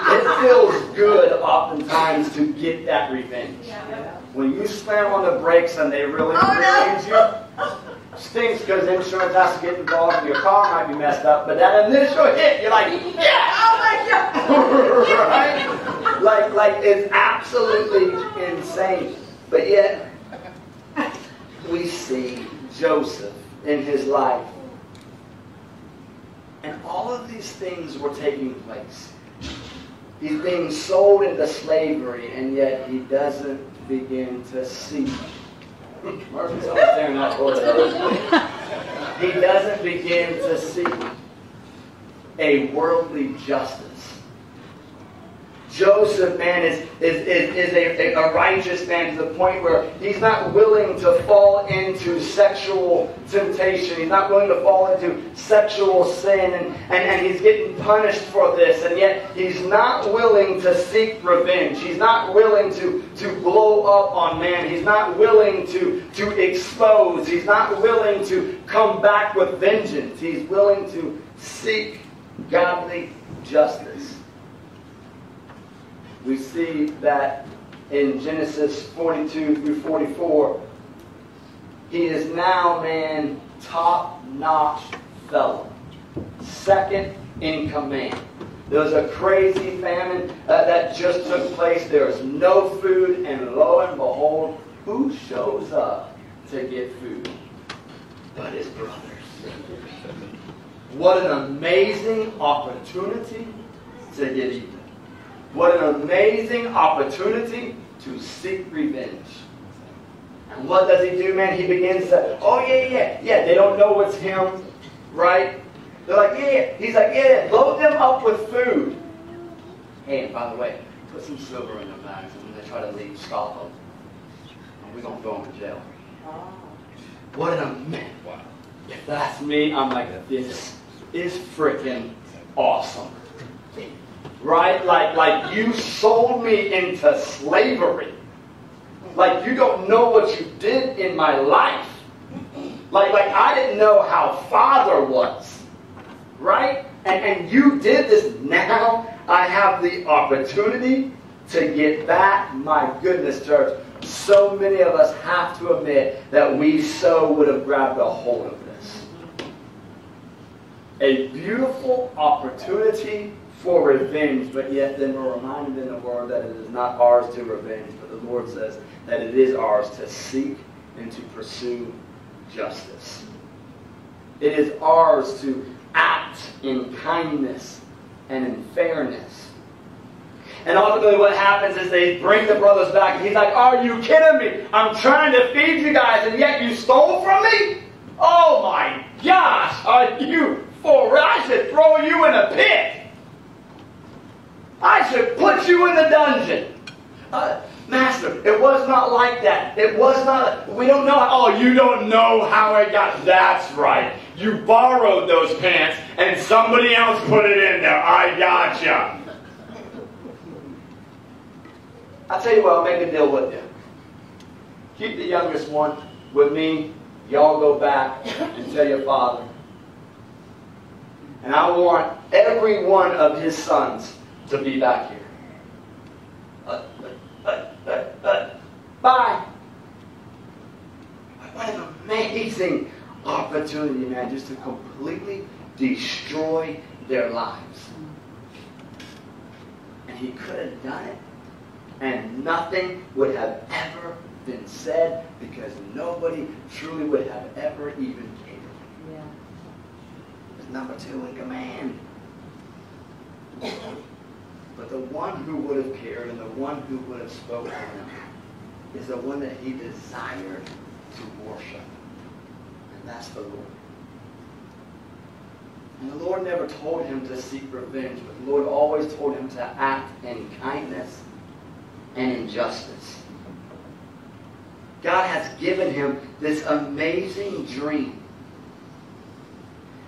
Oh, it feels good oftentimes to get that revenge. Yeah. When you slam on the brakes and they really Oh, revenge you, stinks because insurance has to get involved and your car might be messed up. But that initial hit, you're like, yeah, oh my god, right? Like, like it's absolutely insane. But yet, we see Joseph in his life, and all of these things were taking place. He's being sold into slavery, and yet he doesn't begin to see. Murphy's always that toilet. He doesn't begin to see a worldly justice. Joseph, man, is, is, is, is a, a righteous man to the point where he's not willing to fall into sexual temptation. He's not willing to fall into sexual sin, and, and, and he's getting punished for this, and yet he's not willing to seek revenge. He's not willing to, to blow up on man. He's not willing to, to expose. He's not willing to come back with vengeance. He's willing to seek godly justice we see that in Genesis 42 through 44, he is now, man, top notch fellow, second in command. There was a crazy famine uh, that just took place. There was no food, and lo and behold, who shows up to get food? But his brothers. What an amazing opportunity to get eaten. What an amazing opportunity to seek revenge. And what does he do, man? He begins to, oh, yeah, yeah, yeah. They don't know it's him, right? They're like, yeah, yeah. He's like, yeah, load them up with food. And by the way, put some silver in their bags, and when they try to leave, stop them. And we're going to throw them in jail. What an amazing. If that's me, I'm like, this is freaking awesome right? Like, like you sold me into slavery. Like you don't know what you did in my life. Like, like I didn't know how father was, right? And, and you did this. Now I have the opportunity to get back. My goodness, church. So many of us have to admit that we so would have grabbed a hold of this. A beautiful opportunity for revenge, but yet then we're reminded in the Word that it is not ours to revenge, but the Lord says that it is ours to seek and to pursue justice. It is ours to act in kindness and in fairness. And ultimately, what happens is they bring the brothers back, and he's like, Are you kidding me? I'm trying to feed you guys, and yet you stole from me? Oh my gosh, are you for I should throw you in a pit. I should put you in the dungeon. Uh, Master, it was not like that. It was not. We don't know. oh, you don't know how I got. That's right. You borrowed those pants and somebody else put it in there. I gotcha. I tell you what, I'll make a deal with you. Keep the youngest one with me. Y'all go back and tell your father. And I want every one of his sons to be back here. Uh, uh, uh, bye. What an amazing opportunity, man, just to completely destroy their lives. And he could have done it, and nothing would have ever been said because nobody truly would have ever even cared. Yeah. Number two in command. But the one who would have cared and the one who would have spoken to him is the one that he desired to worship. And that's the Lord. And the Lord never told him to seek revenge, but the Lord always told him to act in kindness and injustice. God has given him this amazing dream.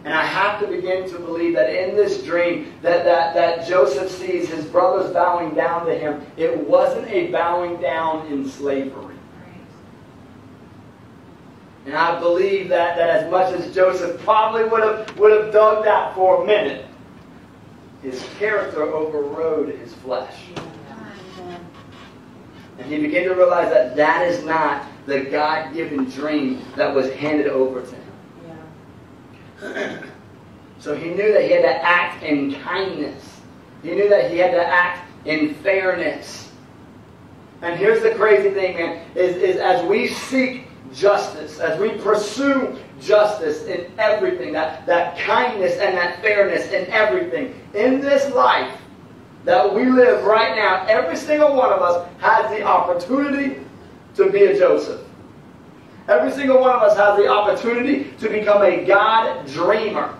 And I have to begin to believe that in this dream that, that, that Joseph sees his brothers bowing down to him, it wasn't a bowing down in slavery. And I believe that, that as much as Joseph probably would have, would have dug that for a minute, his character overrode his flesh. And he began to realize that that is not the God given dream that was handed over to him. So he knew that he had to act in kindness. He knew that he had to act in fairness. And here's the crazy thing, man, is, is as we seek justice, as we pursue justice in everything, that, that kindness and that fairness in everything, in this life that we live right now, every single one of us has the opportunity to be a Joseph. Every single one of us has the opportunity to become a God dreamer,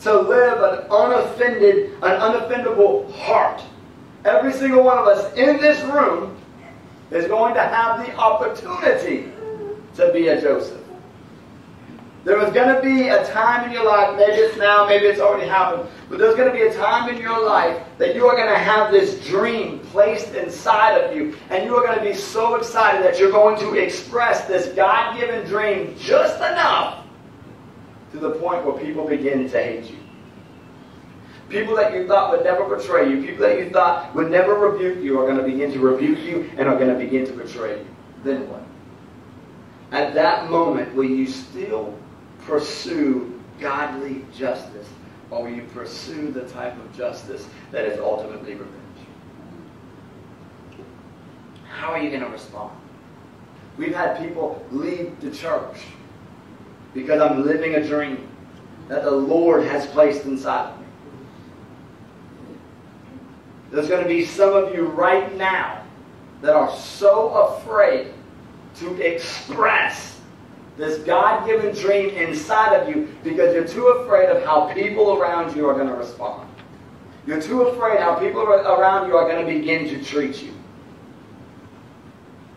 to live an unoffended, an unoffendable heart. Every single one of us in this room is going to have the opportunity to be a Joseph. There is going to be a time in your life, maybe it's now, maybe it's already happened, but there's going to be a time in your life that you are going to have this dream placed inside of you, and you are going to be so excited that you're going to express this God given dream just enough to the point where people begin to hate you. People that you thought would never betray you, people that you thought would never rebuke you, are going to begin to rebuke you and are going to begin to betray you. Then what? At that moment, will you still pursue godly justice? Or will you pursue the type of justice that is ultimately revenge? How are you going to respond? We've had people leave the church because I'm living a dream that the Lord has placed inside of me. There's going to be some of you right now that are so afraid to express this God given dream inside of you because you're too afraid of how people around you are going to respond. You're too afraid how people around you are going to begin to treat you.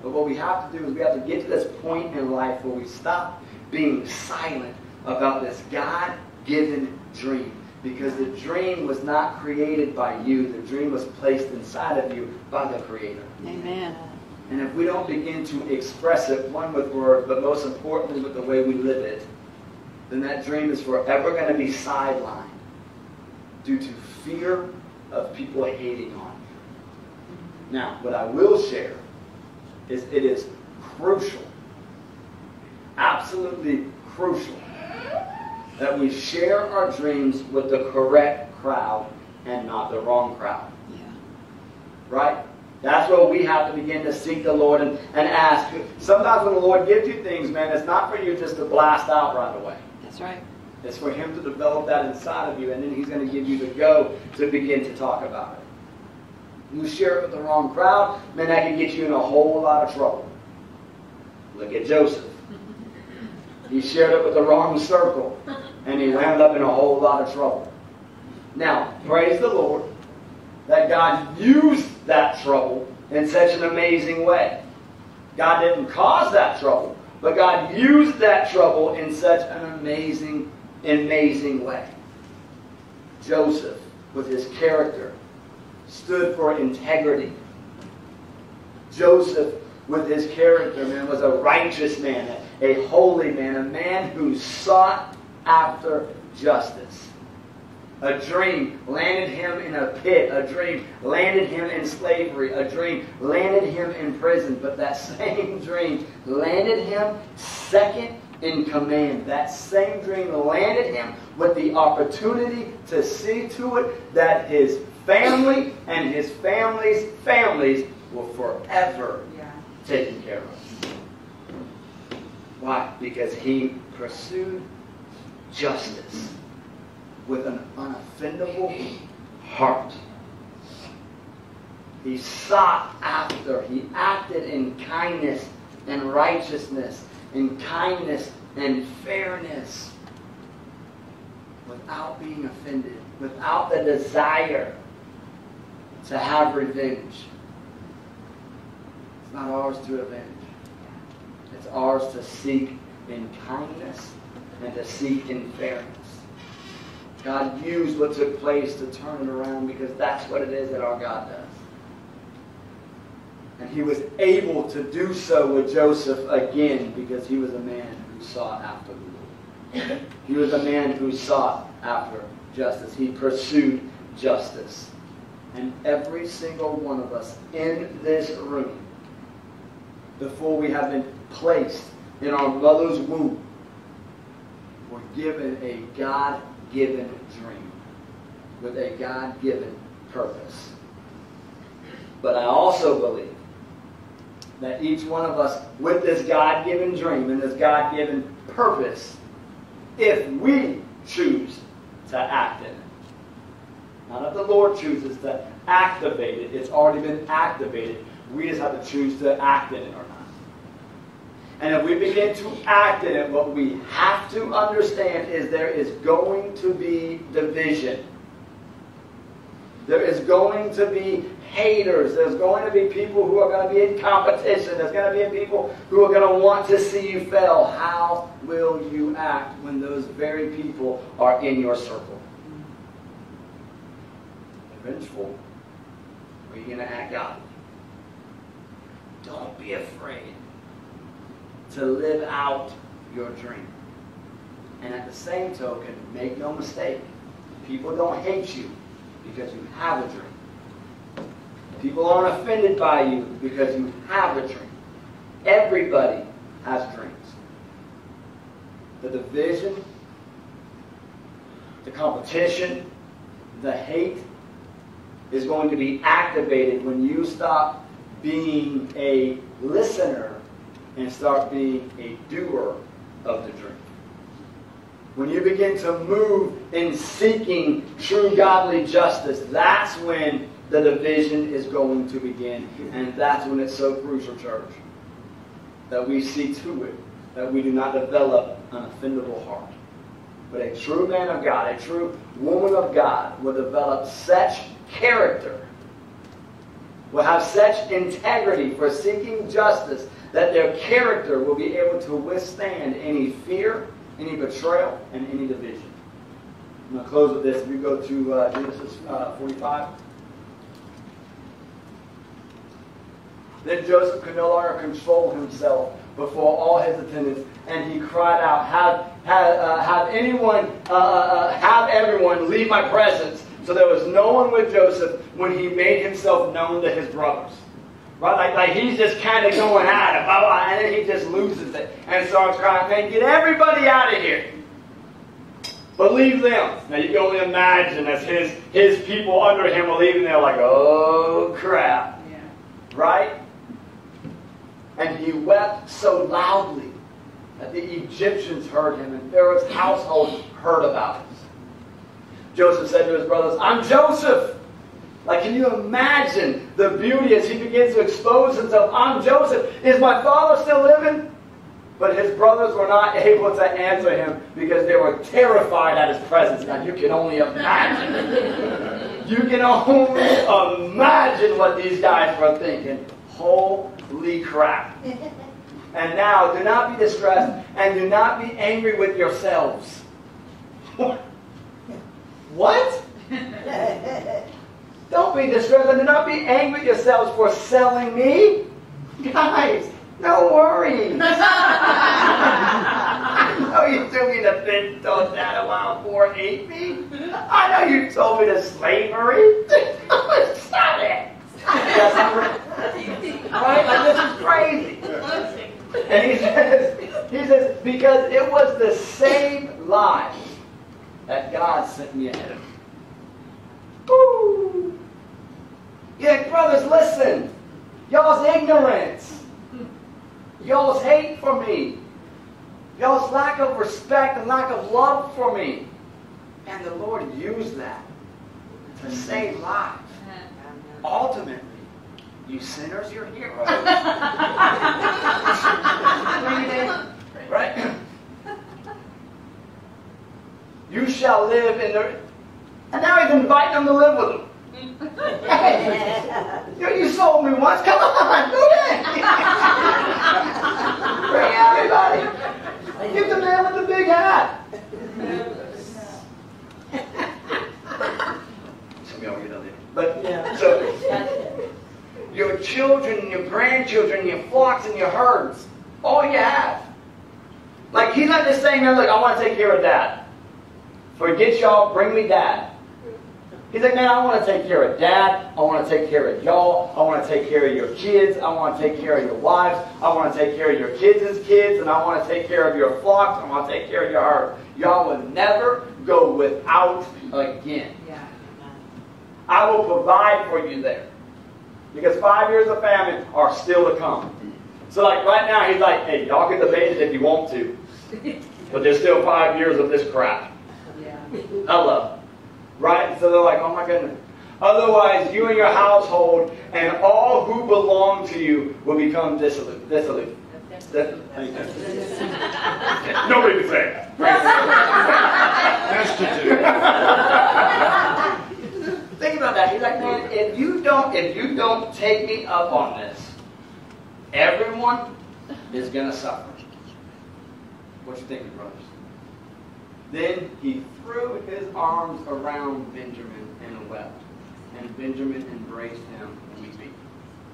But what we have to do is we have to get to this point in life where we stop being silent about this God given dream. Because the dream was not created by you, the dream was placed inside of you by the Creator. Amen. And if we don't begin to express it, one with words, but most importantly with the way we live it, then that dream is forever going to be sidelined due to fear of people hating on you. Now, what I will share is it is crucial, absolutely crucial, that we share our dreams with the correct crowd and not the wrong crowd. Yeah. Right? That's where we have to begin to seek the Lord and, and ask. Sometimes when the Lord gives you things, man, it's not for you just to blast out right away. That's right. It's for Him to develop that inside of you, and then He's going to give you the go to begin to talk about it. You share it with the wrong crowd, man, that can get you in a whole lot of trouble. Look at Joseph. He shared it with the wrong circle, and he wound up in a whole lot of trouble. Now, praise the Lord that God used that trouble in such an amazing way. God didn't cause that trouble, but God used that trouble in such an amazing, amazing way. Joseph, with his character, stood for integrity. Joseph, with his character, man, was a righteous man, a holy man, a man who sought after justice. A dream landed him in a pit. A dream landed him in slavery. A dream landed him in prison. But that same dream landed him second in command. That same dream landed him with the opportunity to see to it that his family and his family's families were forever Yeah. taken care of. Why? Because he pursued justice with an unoffendable heart. He sought after, he acted in kindness and righteousness, in kindness and fairness, without being offended, without the desire to have revenge. It's not ours to avenge. It's ours to seek in kindness and to seek in fairness. God used what took place to turn it around because that's what it is that our God does. And he was able to do so with Joseph again because he was a man who sought after the Lord. He was a man who sought after justice. He pursued justice. And every single one of us in this room, before we have been placed in our mother's womb, were given a God given dream with a God given purpose. But I also believe that each one of us, with this God given dream and this God given purpose, if we choose to act in it, not if the Lord chooses to activate it, it's already been activated. We just have to choose to act in it or not. And if we begin to act in it, what we have to understand is there is going to be division. There is going to be haters. There's going to be people who are going to be in competition. There's going to be people who are going to want to see you fail. How will you act when those very people are in your circle? Vengeful. Are you going to act godly? Don't be afraid to live out your dream. And at the same token, make no mistake, people don't hate you because you have a dream. People aren't offended by you because you have a dream. Everybody has dreams. The division, the competition, the hate is going to be activated when you stop being a listener and start being a doer of the dream. When you begin to move in seeking true godly justice, that's when the division is going to begin. And that's when it's so crucial, church, that we see to it that we do not develop an offendable heart. But a true man of God, a true woman of God will develop such character, will have such integrity for seeking justice that their character will be able to withstand any fear, any betrayal, and any division. I'm going to close with this. If you go to uh, Genesis uh, 45. Then Joseph could no longer control himself before all his attendants, and he cried out, "Have have, uh, have anyone, uh, uh, have everyone leave my presence!" So there was no one with Joseph when he made himself known to his brothers. Right? Like, like he's just kind of going at it, blah, blah, and then he just loses it and starts crying, man, get everybody out of here. Believe them. Now you can only imagine as his, his people under him are leaving there like, oh crap. Yeah. Right? And he wept so loudly that the Egyptians heard him and Pharaoh's household heard about it. Joseph said to his brothers, I'm Joseph. Like, can you imagine the beauty as he begins to expose himself? I'm Joseph. Is my father still living? But his brothers were not able to answer him because they were terrified at his presence. Now, you can only imagine. you can only imagine what these guys were thinking. Holy crap. And now, do not be distressed and do not be angry with yourselves. what? Don't be distressed and do not be angry yourselves for selling me. Guys, don't worry. I know you took me to bit on that a while before and ate me. I know you told me to slavery. Stop it. That's right. Like this is crazy. And he says, he says, because it was the same lie that God sent me ahead of. Woo! Yeah, brothers, listen. Y'all's ignorance. Y'all's hate for me. Y'all's lack of respect and lack of love for me. And the Lord used that to save lives. Ultimately, you sinners, you're heroes. right? You shall live in the. And now he's inviting them to live with him. Hey, you, sold me once. Come on, do that. Everybody, give the man with the big hat. Some y'all get out there. But so your children, your grandchildren, your flocks, and your herds, all you have. Like he's not just saying, look, I want to take care of dad. Forget y'all, bring me dad. He's like, man, I want to take care of dad. I want to take care of y'all. I want to take care of your kids. I want to take care of your wives. I want to take care of your kids' kids. And I want to take care of your flocks. I want to take care of your herd. Y'all will never go without again. Yeah. I will provide for you there. Because five years of famine are still to come. So like right now, he's like, hey, y'all can debate it if you want to. But there's still five years of this crap. Yeah. Hello. Right? So they're like, oh my goodness. Otherwise, you and your household and all who belong to you will become dissolute. Dissolute. Dis- Nobody can say that. Think about that. He's like, man, if you don't, if you don't take me up on this, everyone is gonna suffer. What you thinking, brothers? Then he threw his arms around Benjamin and wept. And Benjamin embraced him weeping.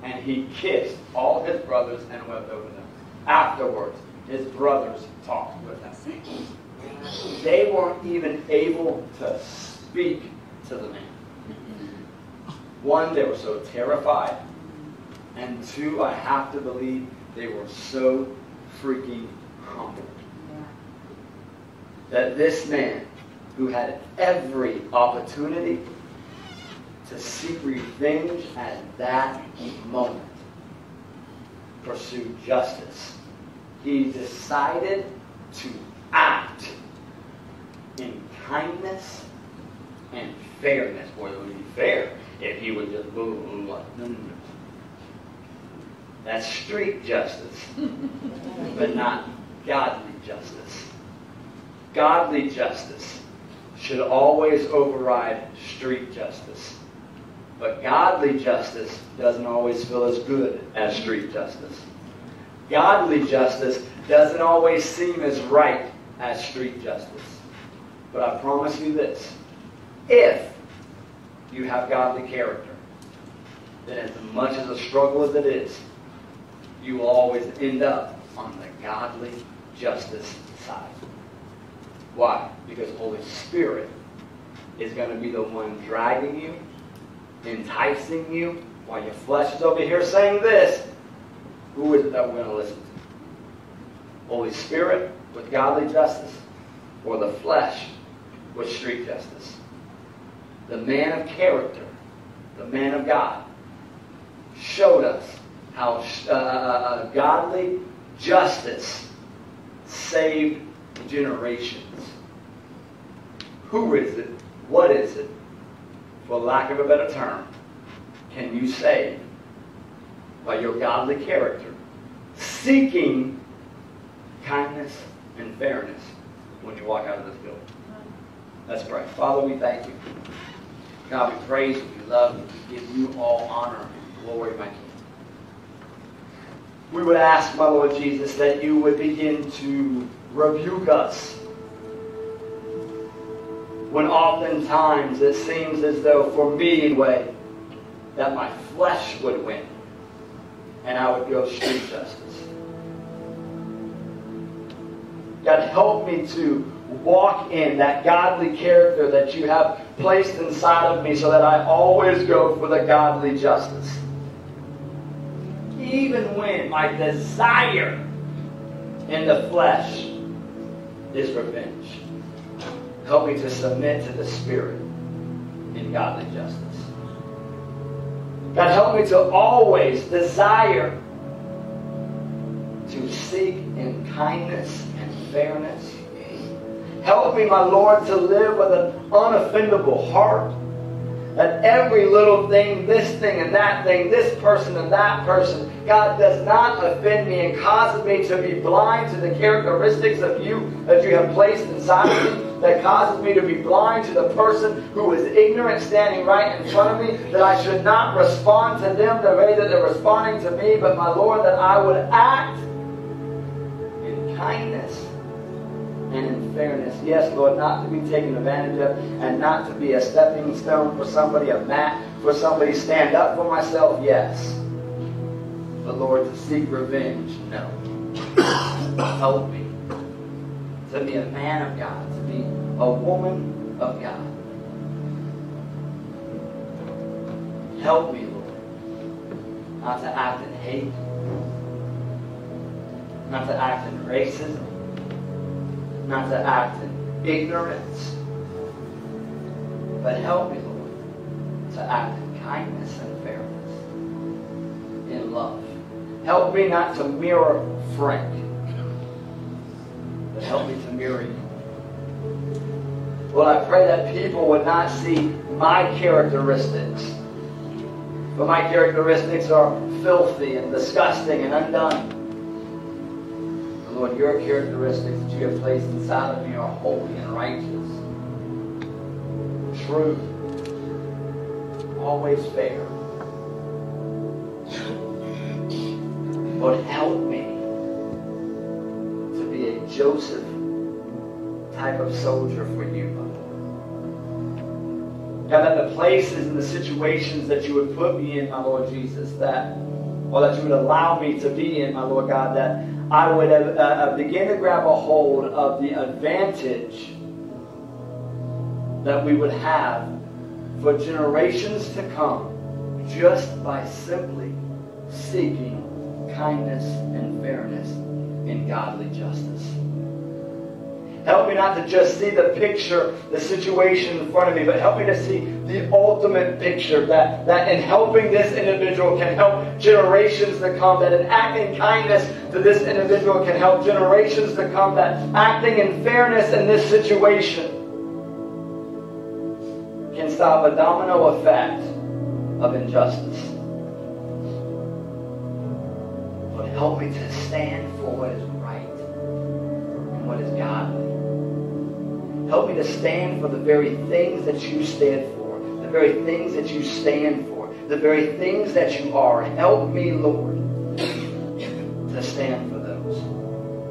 And he kissed all his brothers and wept over them. Afterwards, his brothers talked with him. They weren't even able to speak to the man. One, they were so terrified. And two, I have to believe they were so freaking humbled that this man, who had every opportunity to seek revenge at that moment, pursued justice. He decided to act in kindness and fairness. Boy, it would be fair if he would just boom, boom, no, no, no. That's street justice, but not godly justice. Godly justice should always override street justice. But godly justice doesn't always feel as good as street justice. Godly justice doesn't always seem as right as street justice. But I promise you this if you have godly character, then as much as a struggle as it is, you will always end up on the godly justice side. Why? Because Holy Spirit is going to be the one dragging you, enticing you, while your flesh is over here saying this. Who is it that we're going to listen to? Holy Spirit with godly justice, or the flesh with street justice? The man of character, the man of God, showed us how uh, uh, godly justice saved generations. Who is it? What is it? For lack of a better term, can you save by your godly character, seeking kindness and fairness when you walk out of this building? Let's pray. Father, we thank you. God, we praise you, we love you, we give you all honor and glory, my King. We would ask, my Lord Jesus, that you would begin to rebuke us when oftentimes it seems as though, for me anyway, that my flesh would win and I would go street justice. God, help me to walk in that godly character that you have placed inside of me so that I always go for the godly justice. Even when my desire in the flesh is revenge. Help me to submit to the Spirit in godly justice. God, help me to always desire to seek in kindness and fairness. Help me, my Lord, to live with an unoffendable heart. That every little thing, this thing and that thing, this person and that person, God does not offend me and causes me to be blind to the characteristics of you that you have placed inside of me that causes me to be blind to the person who is ignorant standing right in front of me, that I should not respond to them the way that they're responding to me, but my Lord, that I would act in kindness and in fairness. Yes, Lord, not to be taken advantage of and not to be a stepping stone for somebody, a mat for somebody, stand up for myself, yes. But Lord, to seek revenge, no. Help me to be a man of God, to be a woman of God. Help me, Lord, not to act in hate, not to act in racism, not to act in ignorance, but help me, Lord, to act in kindness and fairness, in love. Help me not to mirror Frank, but help me to mirror you. Lord, I pray that people would not see my characteristics, but my characteristics are filthy and disgusting and undone. Lord, your characteristics that you have placed inside of me are holy and righteous, true, always fair. Lord, help me to be a Joseph type of soldier for you. God, that the places and the situations that you would put me in, my Lord Jesus, that, or that you would allow me to be in, my Lord God, that I would uh, uh, begin to grab a hold of the advantage that we would have for generations to come just by simply seeking kindness and fairness in godly justice. Help me not to just see the picture, the situation in front of me, but help me to see the ultimate picture that, that in helping this individual can help generations to come, that in acting kindness to this individual can help generations to come, that acting in fairness in this situation can stop a domino effect of injustice. Lord, help me to stand for what is right and what is godly. Help me to stand for the very things that you stand for, very things that you stand for, the very things that you are. Help me, Lord, to stand for those.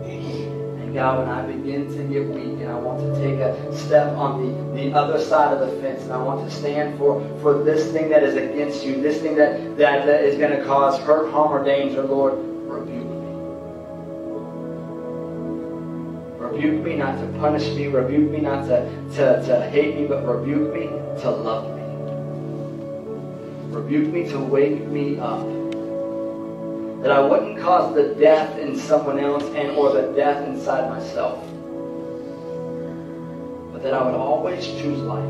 And God, when I begin to get weak and I want to take a step on the, the other side of the fence and I want to stand for, for this thing that is against you, this thing that, that, that is going to cause hurt, harm, or danger, Lord, rebuke me. Rebuke me not to punish me, rebuke me not to, to, to hate me, but rebuke me to love me. Rebuke me to wake me up. That I wouldn't cause the death in someone else and or the death inside myself. But that I would always choose life.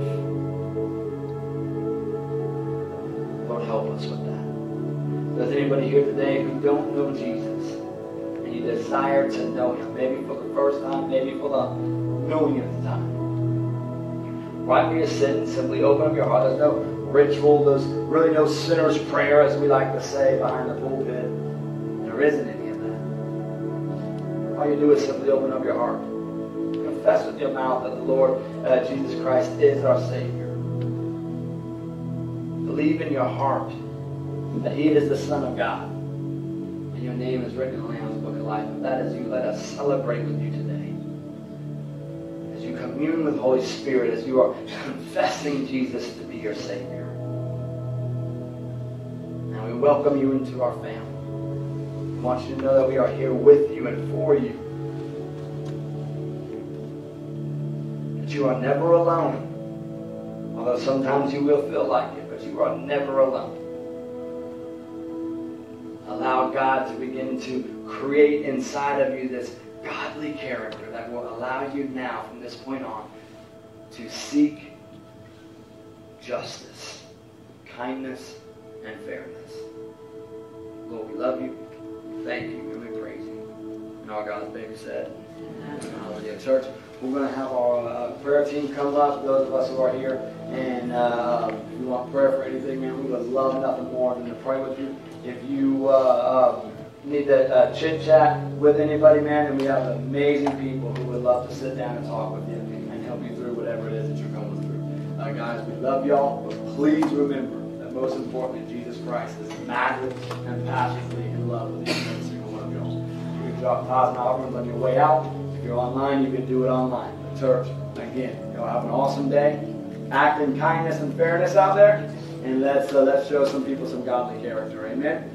Lord, help us with that. Does anybody here today who don't know Jesus and you desire to know him, maybe for the first time, maybe for the millionth time? Right where you're sitting, simply open up your heart. There's no ritual, there's really no sinner's prayer, as we like to say, behind the pulpit. There isn't any of that. All you do is simply open up your heart. Confess with your mouth that the Lord uh, Jesus Christ is our Savior. Believe in your heart that He is the Son of God. And your name is written in the Lamb's Book of Life. If that is you, let us celebrate with you today. Commune with Holy Spirit, as you are confessing Jesus to be your Savior. And we welcome you into our family. We want you to know that we are here with you and for you. That you are never alone. Although sometimes you will feel like it, but you are never alone. Allow God to begin to create inside of you this godly character that will allow you now, from this point on, to seek justice, kindness, and fairness. Lord, we love you, thank you, and we praise you. And all God's baby said, Hallelujah. Church, we're going to have our uh, prayer team come up, those of us who are here, and uh, if you want prayer for anything, man, we would love nothing more than to pray with you. If you uh, um, need to uh, chit chat with anybody, man, and we have amazing people who would love to sit down and talk with you and help you through whatever it is that you're going through. Uh, guys, we love y'all, but please remember that most importantly, Jesus Christ is madly and passionately in love with each and every single one of y'all. You can drop tithes and offerings on your way out. If you're online, you can do it online. But church, again, y'all have an awesome day. Act in kindness and fairness out there, and let's uh, let's show some people some godly character. Amen.